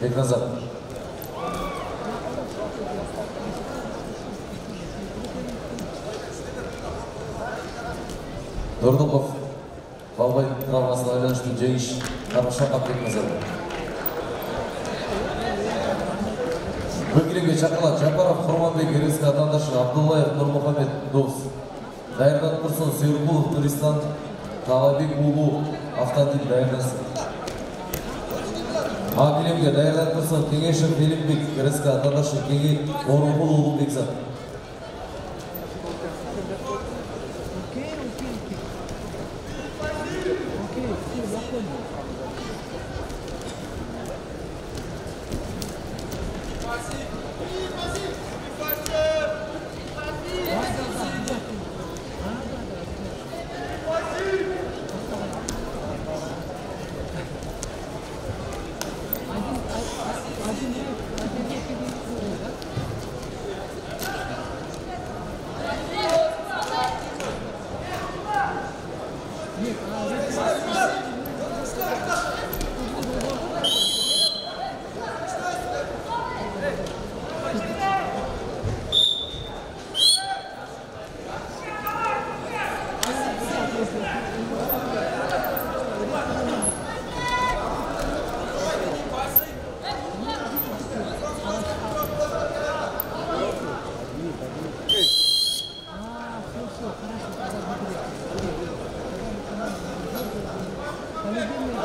бекназар дордуковбалбай травмасына байланыштуу жеңиш каае чакырылат. Жапаров курманбек с атаандашы абдуллаев нурмухамед дос. Даярдап турсун сүркулов нуристан таалабек уулу авто дардасын Серікұлов Нұристан Талабек Улу Автодил дайырдасын А келемге дайырдан Тұрсын Кеңешев Филипбек Ерескі атандашы Кеңе Yes.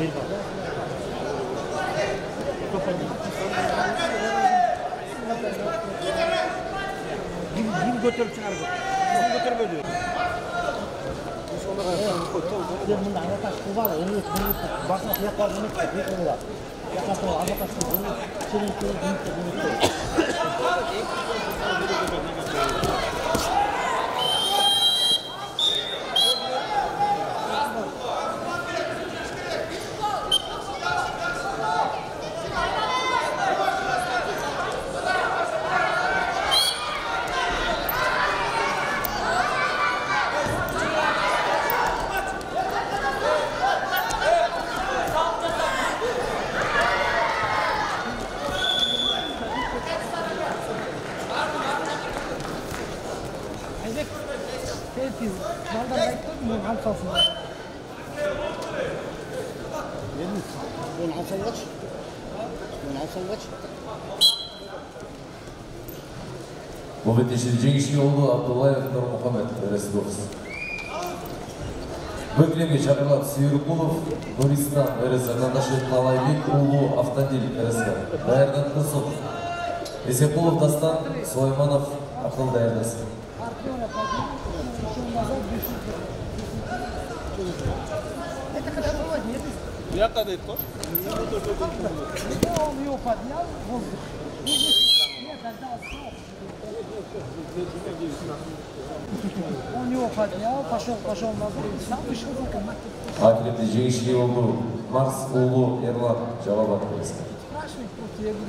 Kim götürüp çıkardı? Kim götürüp ödüyor? Bunun anlatan şu var, onu yutmuyor. Bakma fiyat var, bunu yutmuyor. Yaklaşma, anlatan şu, bunu çelik, bunu yutmuyor. Kuvala, sini sini ini ini. Tepkiz, baldan aytdim, men alsasın. Ben Hasan kaç? Ben Hasan kaç? Бұл бетеші жеңішке олды Абдуллаев Нұрмұхамед Ересідоқс. Бөкілемге шақырылады Сүйірқұлов, Нұристан Ерес Атандашы Талайбек Улу Автодил Ерескі. Дайырдан Тұрсын. Есепұлов Дастан Сойманов ақыл дайырдасы. Это когда? Я тогда это. Когда он его поднял воздух, нет, стал. Он его поднял, пошел, пошел на сам вышел за. Акилепте жеңішке олды Марс Улу Ерлан Жалабат Ерескі. Спрашивает, я говорю,